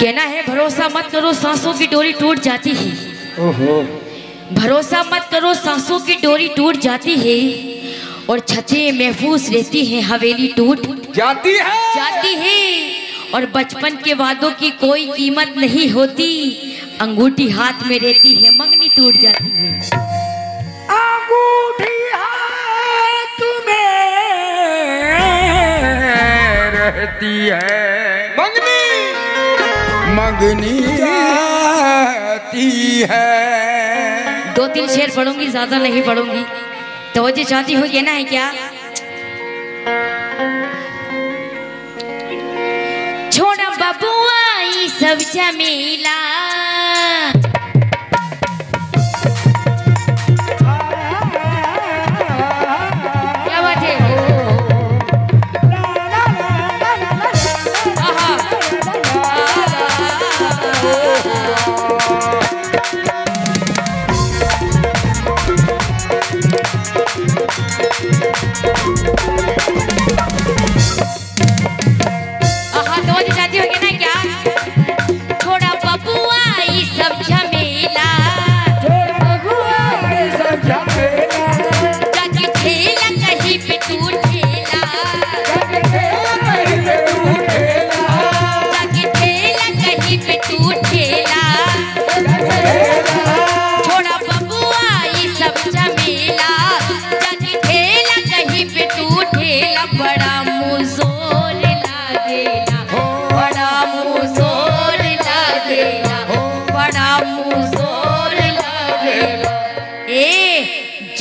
कहना है भरोसा मत करो सांसों की डोरी टूट जाती है। भरोसा मत करो सांसों की डोरी टूट जाती है और छतें महफूज रहती हैं हवेली टूट जाती है। जाती है और बचपन के वादों की कोई कीमत नहीं होती। अंगूठी हाथ में रहती है मंगनी टूट जाती है। अंगूठी हाथ में रहती है। मंगनी जाती है। दो तीन शेर पढ़ूँगी, ज़्यादा नहीं पढ़ूँगी। तो जी चाहती हो ना है क्या? छोड़ा बबुआ सब झमेला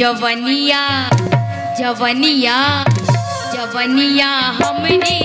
जवनिया जवनिया जवनिया हमने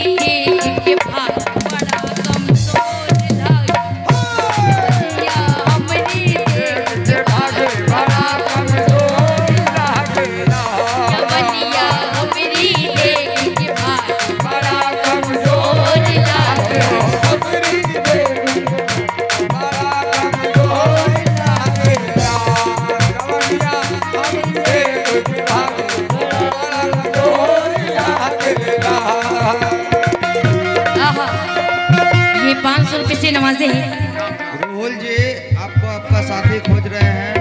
सौ नवाजे हैं रोहुल जी आपको आपका साथी खोज रहे हैं।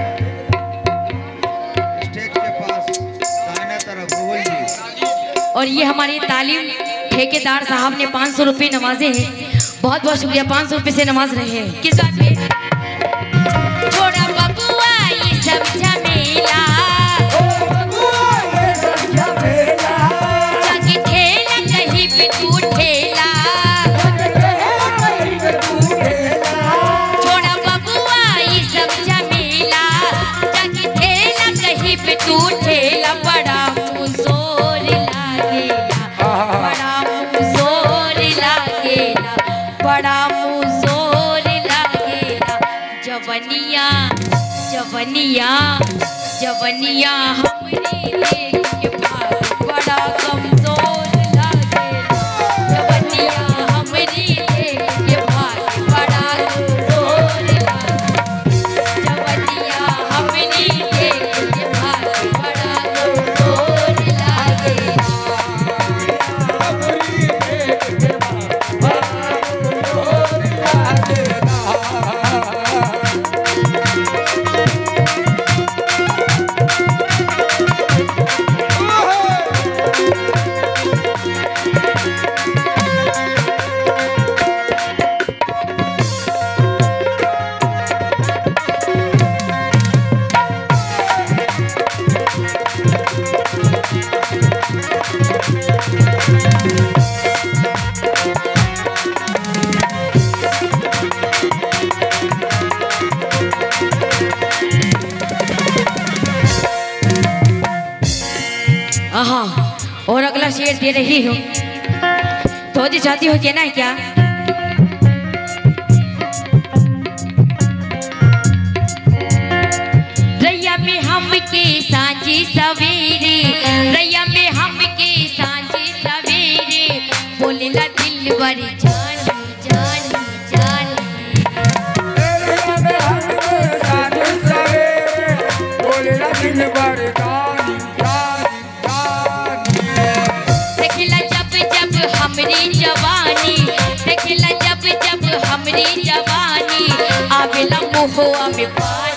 स्टेज के पास दाहिने तरफ़ रोहुल जी। और ये हमारे तालीम ठेकेदार साहब ने पाँच सौ रुपये नवाजे हैं। बहुत बहुत शुक्रिया पाँच सौ रुपये से नवाज़ रहे हैं। किस बात पे जवनिया जवनिया जवनिया हमरे देख आहा और अगला शेर दे रही हूँ। तो जी चाहती हो कहना है क्या? रैया में हम के साझी सवेरे upo ang bipan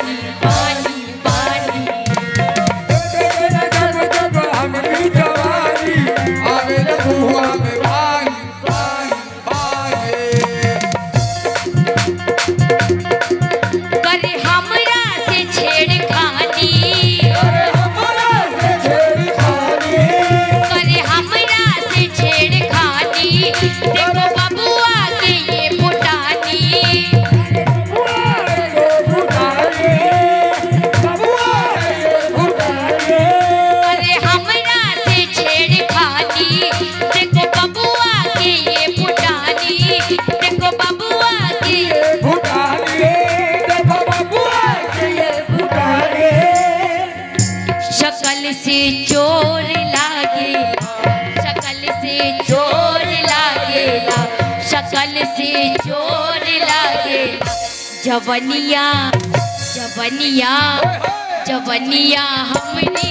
चोर लागेला शकल से चोर लागेला। जवनिया जवनिया जवनिया हमने